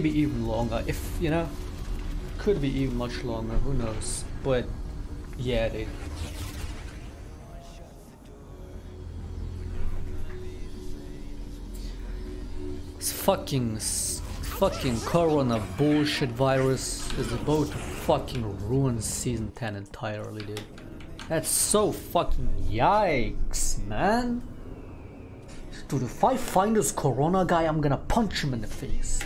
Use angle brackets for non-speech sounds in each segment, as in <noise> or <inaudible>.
maybe even longer. If you know, could be even much longer. Who knows? But yeah, dude. This fucking fucking corona bullshit virus is about to fucking ruin season 10 entirely, dude. That's so fucking yikes, man. Dude, if I find this corona guy, I'm gonna punch him in the face.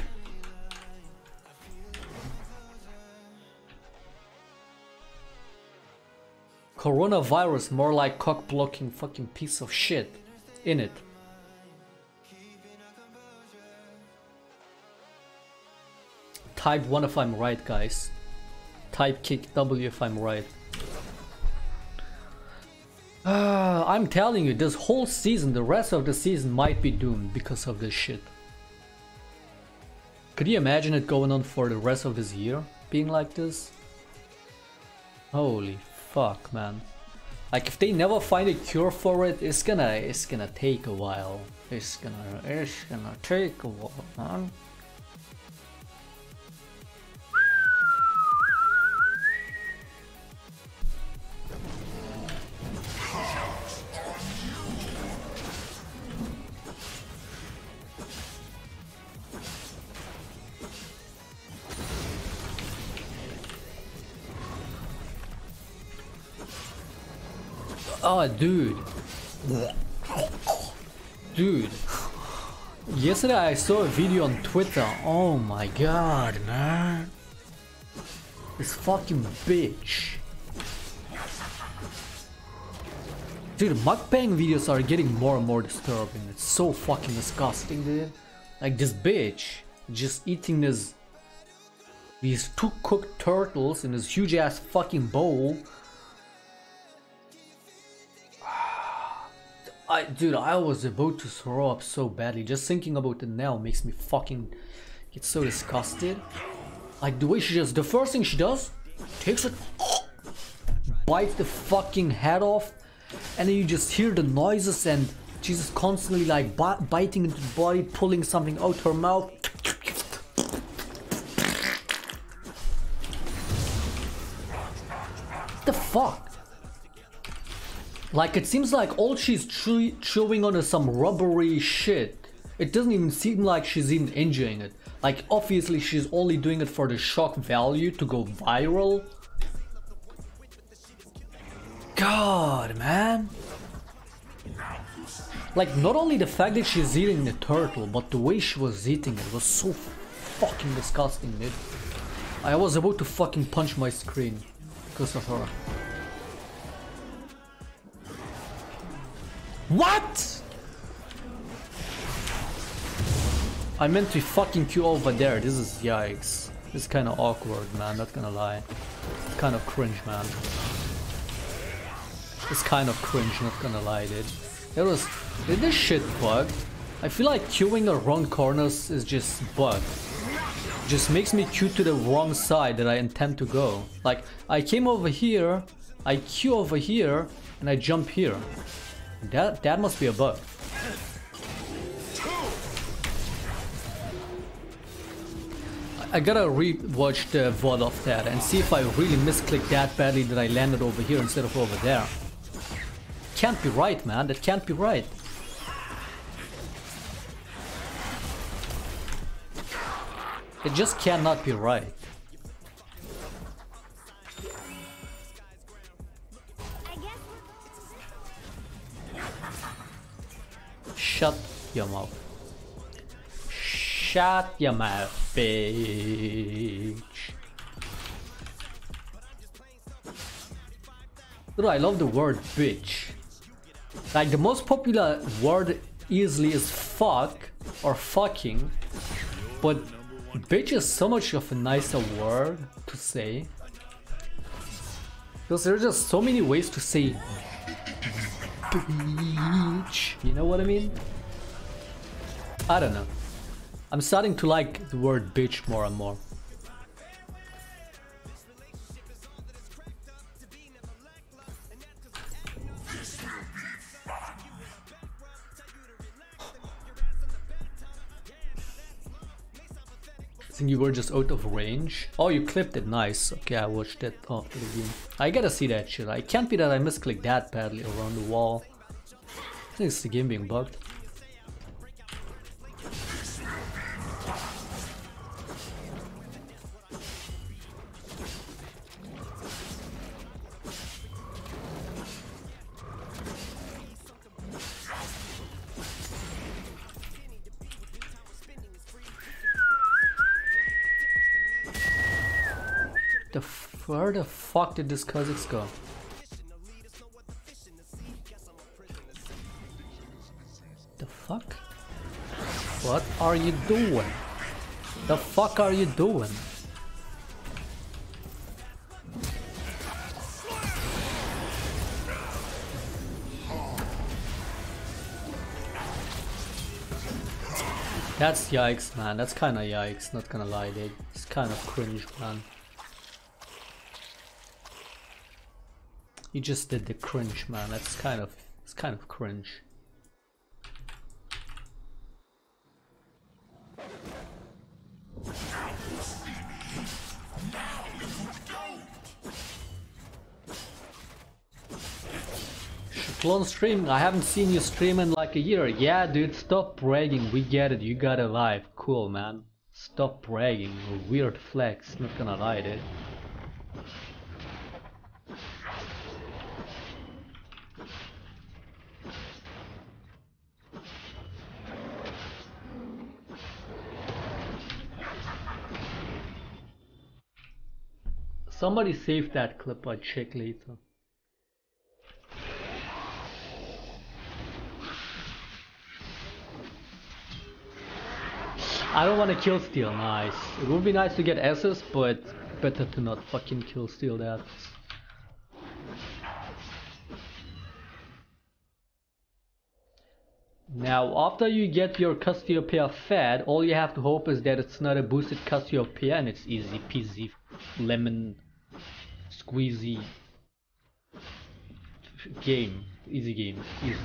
Coronavirus, more like cock blocking fucking piece of shit in it. Type 1 if I'm right, guys. Type kick W if I'm right. Uh, I'm telling you, this whole season, the rest of the season might be doomed because of this shit. Could you imagine it going on for the rest of this year? Being like this? Holy fuck, man. Like if they never find a cure for it, it's gonna it's gonna take a while. It's gonna it's gonna take a while, man. Oh, dude. Dude. Yesterday I saw a video on Twitter. Oh my god, man. This fucking bitch. Dude, mukbang videos are getting more and more disturbing. It's so fucking disgusting, dude. Like this bitch just eating this these two cooked turtles in this huge ass fucking bowl I, dude, I was about to throw up so badly. Just thinking about it now makes me fucking get so disgusted. Like the way she just, the first thing she does, takes it, bites the fucking head off, and then you just hear the noises and she's just constantly like biting into the body, pulling something out her mouth. the fuck? Like it seems like all she's chew chewing on is some rubbery shit. It doesn't even seem like she's even enjoying it. Like obviously she's only doing it for the shock value to go viral. God, man. Like not only the fact that she's eating the turtle, but the way she was eating it was so fucking disgusting, dude. I was about to fucking punch my screen because of her. What? I meant to fucking queue over there. This is yikes. This is kind of awkward, man. Not gonna lie. It's kind of cringe, man. It's kind of cringe, not gonna lie, dude. It was... Did this shit bug? I feel like queuing the wrong corners is just bug. Just makes me queue to the wrong side that I intend to go. Like, I came over here, I queue over here, and I jump here. That that must be a bug. I gotta re-watch the VOD of that and see if I really misclicked that badly that I landed over here instead of over there. Can't be right, man. That can't be right. It just cannot be right. Shut your mouth. Shut your mouth, bitch. Dude, I love the word bitch. Like the most popular word easily is fuck or fucking, but bitch is so much of a nicer word to say. Because there's just so many ways to say bitch. You know what I mean? I don't know. I'm starting to like the word bitch more and more. I think you were just out of range. Oh, you clipped it. Nice. Okay, I watched it after the game. I gotta see that shit. I can't be that I misclicked that badly around the wall. I think it's the game being bugged. Fuck did this Kha'Zix go? The fuck? What are you doing? The fuck are you doing? That's yikes, man. That's kinda yikes, not gonna lie, dude. It's kind of cringe, man. You just did the cringe, man. That's kind of, it's kind of cringe. Clone streaming, I haven't seen you stream in like a year. Yeah, dude, stop bragging. We get it. You got a live. Cool, man. Stop bragging. Weird flex. Not gonna lie, dude. Somebody save that clip, uh, I'll check later. I don't want to kill steal, nice. It would be nice to get S's, but better to not fucking kill steal that. Now, after you get your Cassiopeia fed, all you have to hope is that it's not a boosted Cassiopeia and it's easy peasy, lemon, squeezy game. Easy game, easy.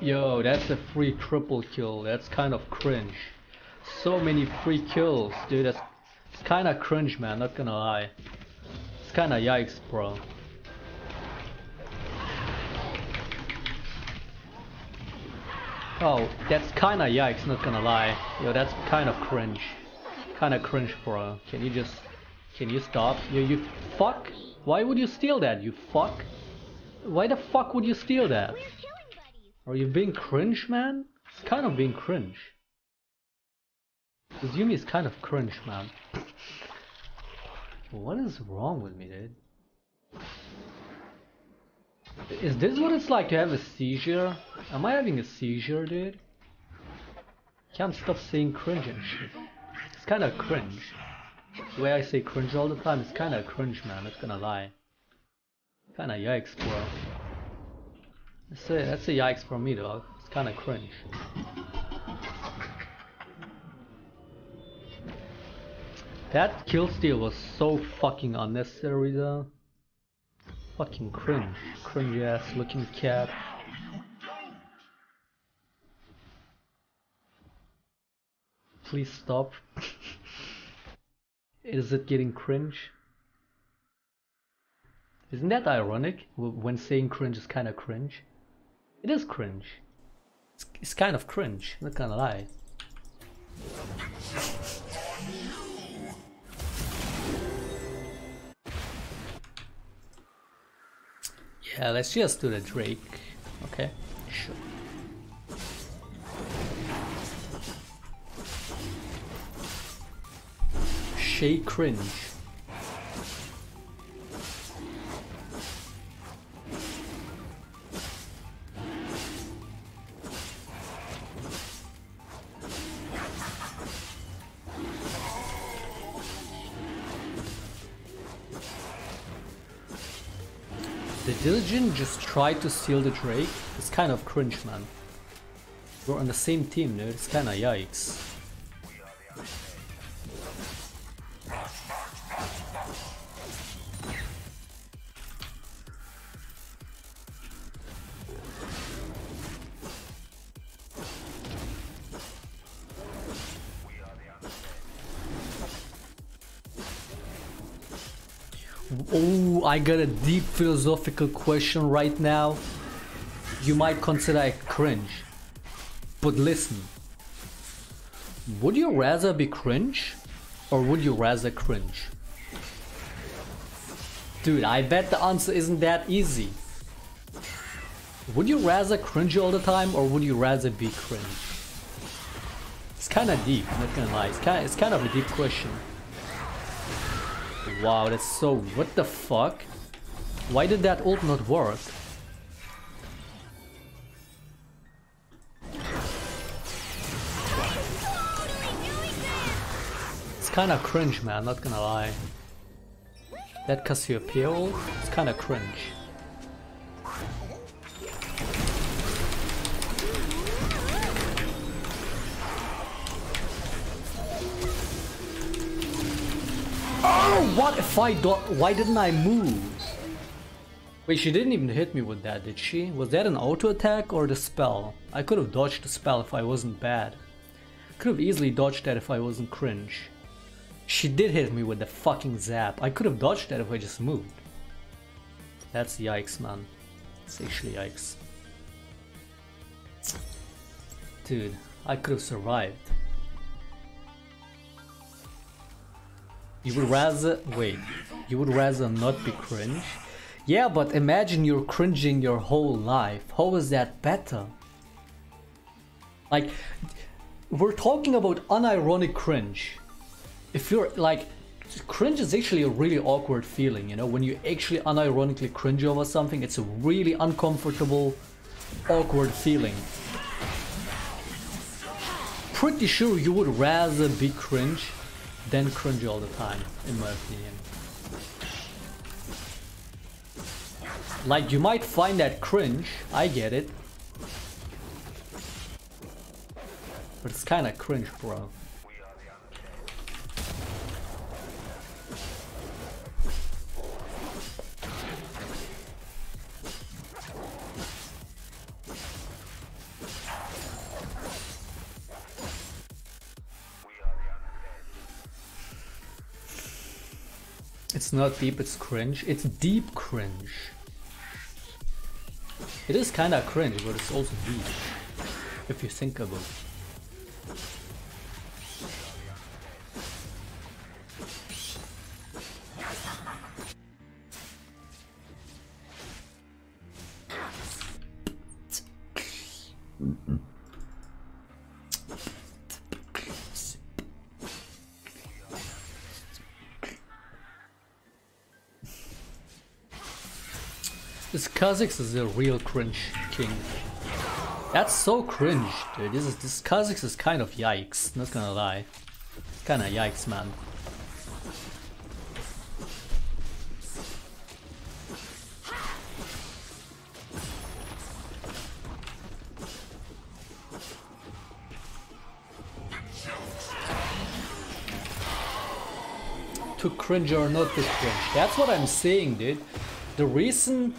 Yo, that's a free triple kill. That's kind of cringe. So many free kills, dude. That's it's kind of cringe, man. Not gonna lie. It's kind of yikes, bro. Oh, that's kind of yikes. Not gonna lie. Yo, that's kind of cringe. Kind of cringe, bro. Can you just, can you stop? Yo, you fuck. Why would you steal that? You fuck. Why the fuck would you steal that? Are you being cringe, man? It's kind of being cringe. This Yuumi is kind of cringe, man. What is wrong with me, dude? Is this what it's like to have a seizure? Am I having a seizure, dude? Can't stop saying cringe and shit. It's kind of cringe. The way I say cringe all the time, it's kind of cringe, man. Not gonna lie. Kind of yikes, bro. That's a, that's a yikes for me, dog. It's kind of cringe. That kill steal was so fucking unnecessary though. Fucking cringe. Cringe ass looking cat. Please stop. <laughs> Is it getting cringe? Isn't that ironic when saying cringe is kind of cringe? It is cringe. It's, it's kind of cringe, not gonna lie. Yeah, let's just do the Drake. Okay, sure. Shay cringe. Diligent just tried to steal the Drake. It's kind of cringe, man. We're on the same team, dude. It's kind of yikes. I got a deep philosophical question right now. You might consider it cringe. But listen. Would you rather be cringe? Or would you rather cringe? Dude, I bet the answer isn't that easy. Would you rather cringe all the time or would you rather be cringe? It's kind of deep, not gonna lie. It's kind, of, it's kind of a deep question. Wow, that's so... What the fuck? Why did that ult not work? It's kind of cringe, man, not gonna lie. That Cassiopeia ult, it's kind of cringe. Oh, what if I do Why didn't I move? Wait, she didn't even hit me with that, did she? Was that an auto attack or the spell? I could have dodged the spell if I wasn't bad. Could have easily dodged that if I wasn't cringe. She did hit me with the fucking zap. I could have dodged that if I just moved. That's yikes, man. It's actually yikes. Dude, I could have survived. You would rather wait. You would rather not be cringe. Yeah, but imagine you're cringing your whole life. How is that better? Like, we're talking about unironic cringe. If you're like, cringe is actually a really awkward feeling, you know? When you actually unironically cringe over something, it's a really uncomfortable, awkward feeling. Pretty sure you would rather be cringe then cringe all the time, in my opinion. Like, you might find that cringe, I get it. But it's kinda cringe, bro. Not deep, it's cringe. It's deep cringe. It is kinda cringe, but it's also deep. If you think about it. Kha'Zix is a real cringe king. That's so cringe, dude. This is this Kha'Zix is kind of yikes, not gonna lie. Kinda yikes, man. to cringe or not to cringe. That's what I'm saying, dude. The reason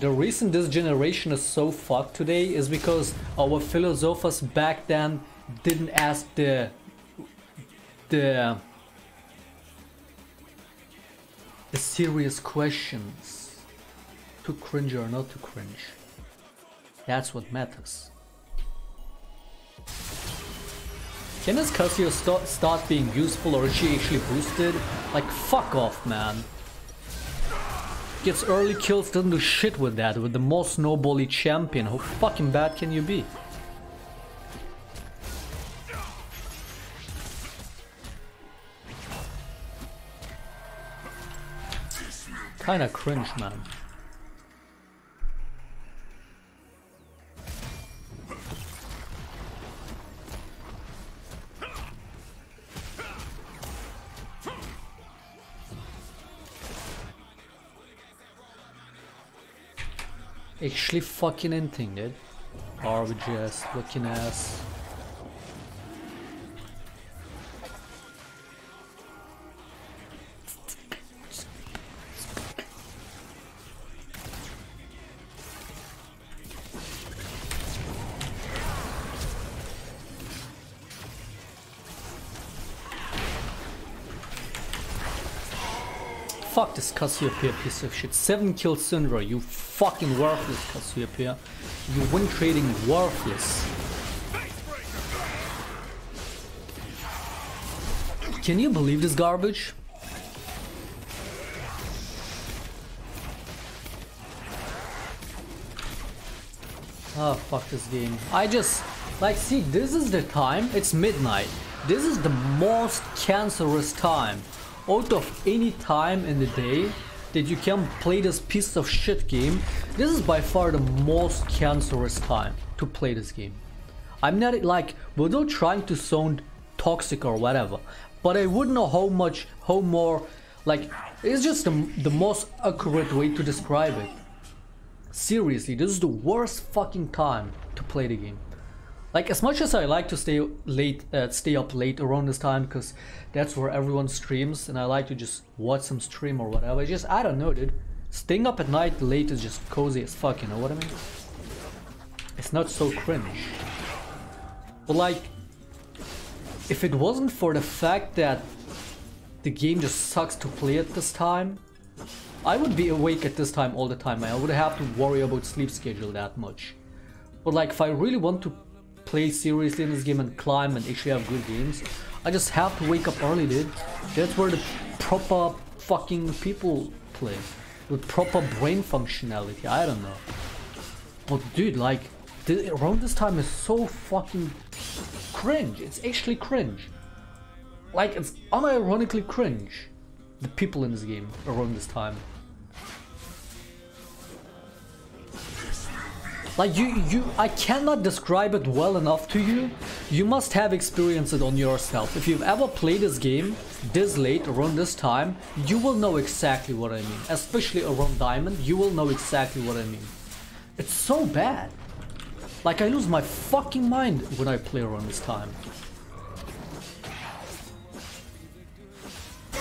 the reason this generation is so fucked today is because our philosophers back then didn't ask the the the serious questions to cringe or not to cringe. That's what matters. Can this Cassio st start being useful or is she actually boosted? Like fuck off man gets early kills, doesn't do shit with that, with the most snowbally champion. How fucking bad can you be? Kinda cringe, man. Actually fucking anything, dude. RBGS, looking ass. This Cassiopeia piece of shit. 7 kills Syndra, you fucking worthless Cassiopeia. You win trading worthless. Can you believe this garbage? Oh, fuck this game. I just, like, see, this is the time, it's midnight. This is the most cancerous time out of any time in the day that you can play this piece of shit game. This is by far the most cancerous time to play this game. I'm not like, without trying to sound toxic or whatever, but I wouldn't know how much, how more, like, it's just the, the most accurate way to describe it. Seriously, this is the worst fucking time to play the game. Like as much as I like to stay late, uh, stay up late around this time because that's where everyone streams, and I like to just watch some stream or whatever. It's just I don't know, dude. Staying up at night late is just cozy as fuck. You know what I mean? It's not so cringe. But like, if it wasn't for the fact that the game just sucks to play at this time, I would be awake at this time all the time, I would have to worry about sleep schedule that much. But like, if I really want to play seriously in this game and climb and actually have good games, I just have to wake up early, dude. That's where the proper fucking people play. With proper brain functionality, I don't know. But dude, like, around this time is so fucking cringe. It's actually cringe. Like, it's unironically cringe. The people in this game around this time. Like you, you, I cannot describe it well enough to you. You must have experienced it on yourself. If you've ever played this game this late, around this time, you will know exactly what I mean. Especially around Diamond, you will know exactly what I mean. It's so bad. Like I lose my fucking mind when I play around this time.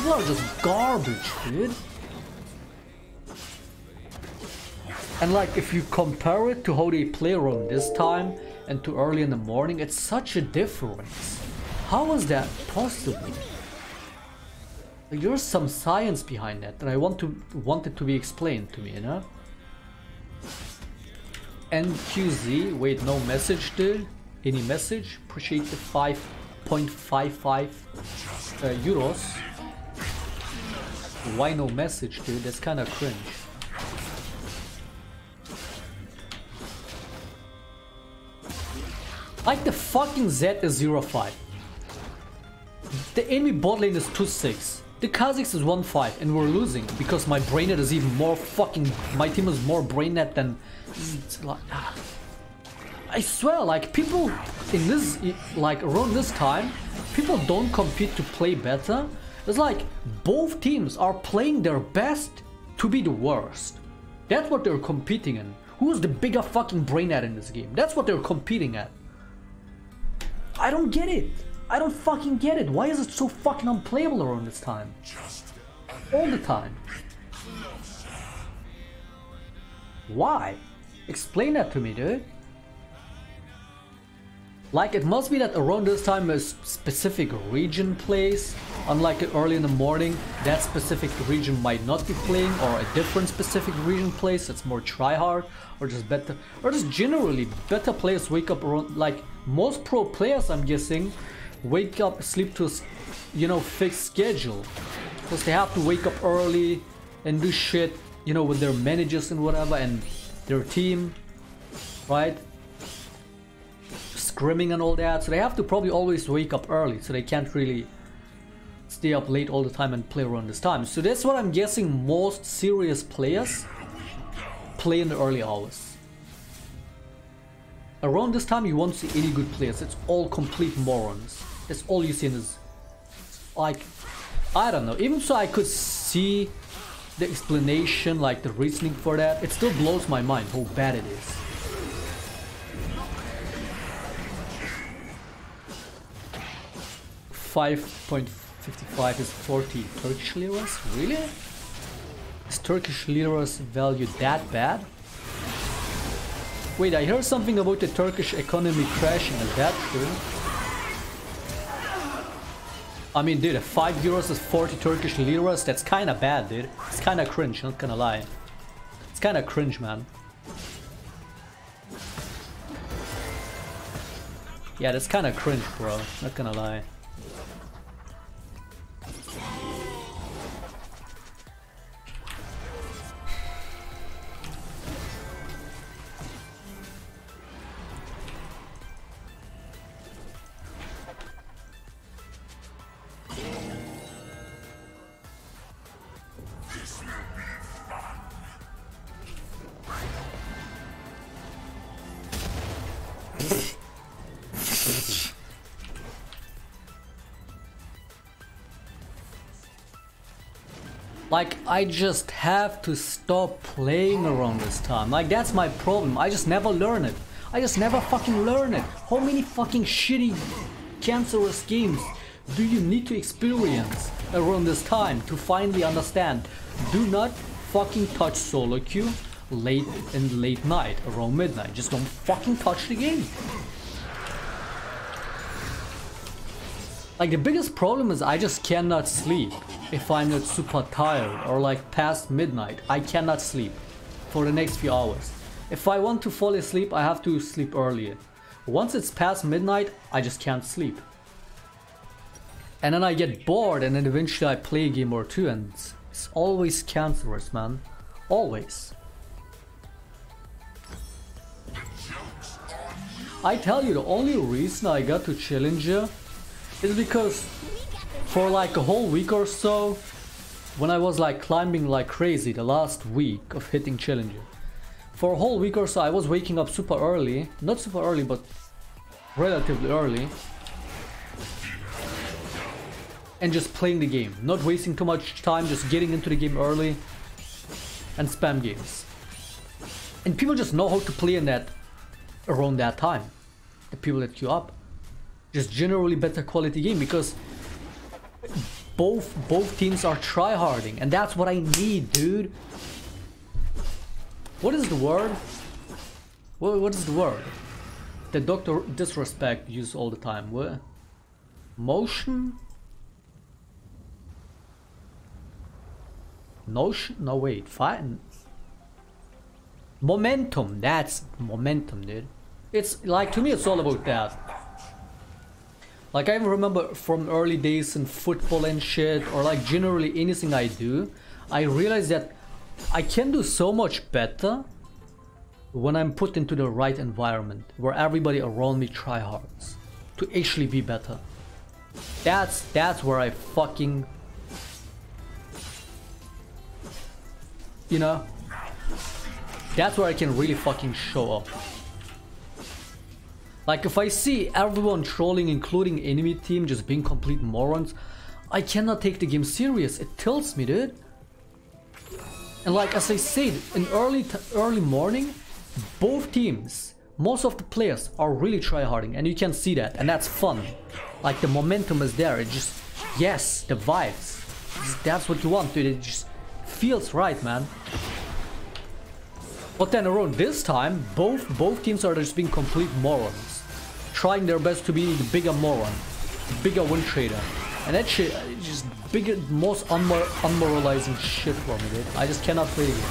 You are just garbage, dude. And like if you compare it to how they play around this time and to early in the morning, it's such a difference. How is that possible? There's some science behind that and I want to want it to be explained to me, you know? NQZ, wait, no message dude. Any message? Appreciate the 5.55 uh, euros. Why no message dude? That's kinda cringe. Like the fucking Z is 0-5. The enemy bot lane is 2-6. The Kha'Zix is 1-5 and we're losing because my brainnet is even more fucking... My team is more brainnet than... like I swear, like people in this, like around this time, people don't compete to play better. It's like both teams are playing their best to be the worst. That's what they're competing in. Who's the bigger fucking brain brainnet in this game? That's what they're competing at. I don't get it. I don't fucking get it. Why is it so fucking unplayable around this time? All the time. Why? Explain that to me, dude. Like, it must be that around this time a specific region plays. Unlike early in the morning, that specific region might not be playing, or a different specific region plays. that's more tryhard, or just better, or just generally better players wake up around. Like most pro players, I'm guessing, wake up, sleep to, you know, fixed schedule, because they have to wake up early and do shit, you know, with their managers and whatever, and their team, right? Scrimming and all that, so they have to probably always wake up early, so they can't really stay up late all the time and play around this time. So that's what I'm guessing most serious players play in the early hours. Around this time you won't see any good players, it's all complete morons. That's all you see this. Like, I don't know, even so I could see the explanation, like the reasoning for that, it still blows my mind how bad it is. 5.55 is 40 Turkish liras? Really? Is Turkish liras value that bad? Wait, I heard something about the Turkish economy crashing, is that true? I mean, dude, 5 euros is 40 Turkish liras. That's kind of bad, dude. It's kind of cringe, not gonna lie. It's kind of cringe, man. Yeah, that's kind of cringe, bro. Not gonna lie. Like, I just have to stop playing around this time. Like, that's my problem. I just never learn it. I just never fucking learn it. How many fucking shitty, cancerous games do you need to experience around this time to finally understand? Do not fucking touch solo queue late in late night, around midnight. Just don't fucking touch the game. Like the biggest problem is I just cannot sleep if I'm not super tired or like past midnight. I cannot sleep for the next few hours. If I want to fall asleep, I have to sleep earlier. Once it's past midnight, I just can't sleep. And then I get bored and then eventually I play a game or two and it's, it's always cancerous, man. Always. I tell you, the only reason I got to Challenger is because for like a whole week or so, when I was like climbing like crazy the last week of hitting Challenger, for a whole week or so I was waking up super early, not super early but relatively early, and just playing the game, not wasting too much time, just getting into the game early and spam games. And people just know how to play in that around that time. The people that queue up. Just generally better quality game because both both teams are tryharding and that's what I need dude. What is the word? What, what is the word? The Doctor Disrespect use all the time. What? Motion? Notion? No wait. Fine momentum. That's momentum dude. It's like to me it's all about that. Like I remember from early days in football and shit, or like generally anything I do, I realize that I can do so much better when I'm put into the right environment, where everybody around me try hard to actually be better. That's that's where I fucking you know that's where I can really fucking show up. Like if I see everyone trolling including enemy team just being complete morons, I cannot take the game serious. It tilts me, dude. And like as I said, in early early morning, both teams, most of the players are really tryharding and you can see that and that's fun. Like the momentum is there. It just yes, the vibes. That's what you want, dude. It just feels right, man. But then around this time, both both teams are just being complete morons trying their best to be the bigger moron, The bigger win trader. And that shit is just bigger, most unmor unmoralizing shit for me, dude. I just cannot play the game.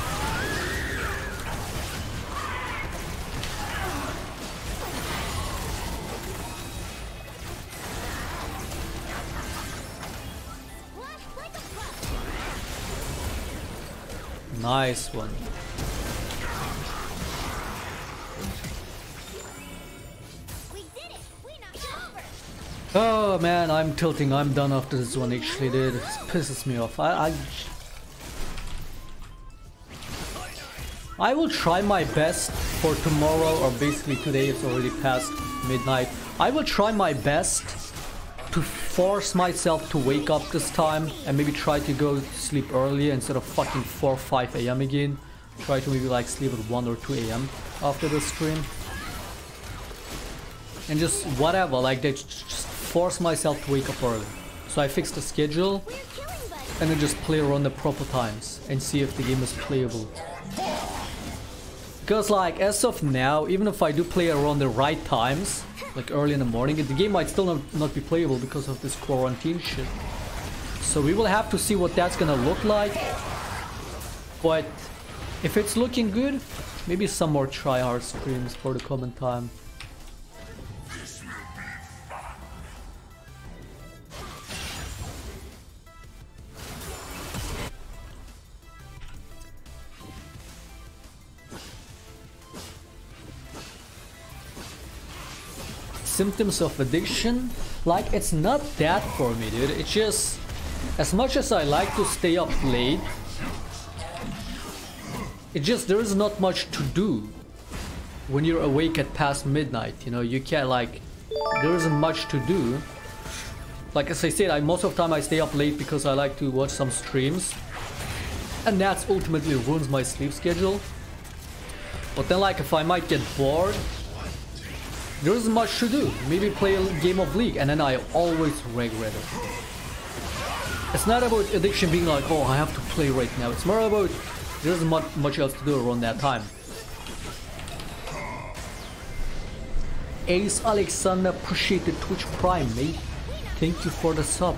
Nice one. Oh man, I'm tilting. I'm done after this one actually, dude. It pisses me off. I, I... I will try my best for tomorrow, or basically today, it's already past midnight. I will try my best to force myself to wake up this time and maybe try to go sleep earlier instead of fucking 4 5 a.m. again. Try to maybe like sleep at 1 or 2 a.m. after the stream. And just whatever, like they force myself to wake up early. So I fixed the schedule and then just play around the proper times and see if the game is playable. Because like as of now, even if I do play around the right times, like early in the morning, the game might still not, not be playable because of this quarantine shit. So we will have to see what that's gonna look like. But if it's looking good, maybe some more try-hard streams for the coming time. Symptoms of addiction. Like it's not that for me dude. It's just as much as I like to stay up late it just there is not much to do. When you're awake at past midnight you know you can't like there isn't much to do. Like as I said I most of the time I stay up late because I like to watch some streams. And that's ultimately ruins my sleep schedule. But then like if I might get bored there isn't much to do. Maybe play a game of League and then I always regret it. It's not about addiction being like, oh, I have to play right now. It's more about there isn't much, much else to do around that time. Ace Alexander, appreciate the Twitch Prime, mate. Thank you for the sub.